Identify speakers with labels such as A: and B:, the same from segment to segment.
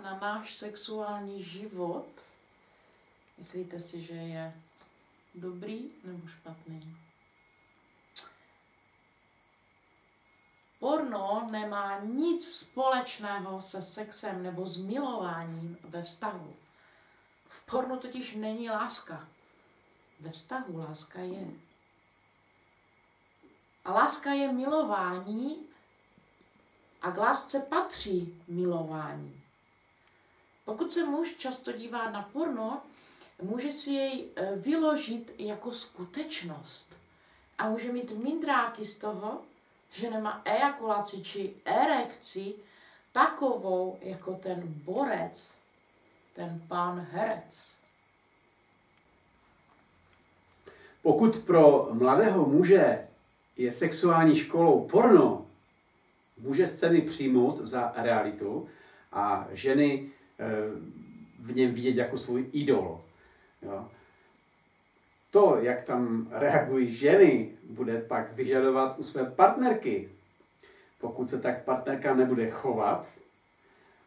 A: na náš sexuální život, myslíte si, že je dobrý nebo špatný? Porno nemá nic společného se sexem nebo s milováním ve vztahu. V pornu totiž není láska. Ve vztahu láska je. A láska je milování a k lásce patří milování. Pokud se muž často dívá na porno, může si jej e, vyložit jako skutečnost. A může mít mindráky z toho, že nemá ejakulaci či erekci takovou jako ten borec, ten pán herec.
B: Pokud pro mladého muže je sexuální školou porno, může scény přijmout za realitu a ženy eh, v něm vidět jako svůj idol. Jo. To, jak tam reagují ženy, bude pak vyžadovat u své partnerky. Pokud se tak partnerka nebude chovat,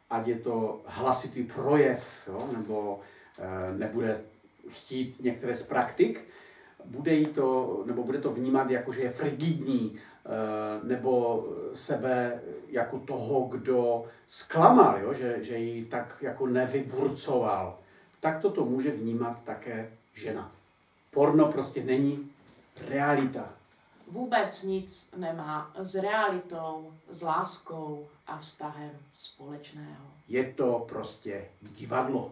B: ať je to hlasitý projev, jo, nebo e, nebude chtít některé z praktik, bude jí to, nebo bude to vnímat jako, že je frigidní, e, nebo sebe jako toho, kdo zklamal, jo, že, že ji tak jako nevyburcoval. Tak toto může vnímat také žena. Porno prostě není realita.
A: Vůbec nic nemá s realitou, s láskou a vztahem společného.
B: Je to prostě divadlo.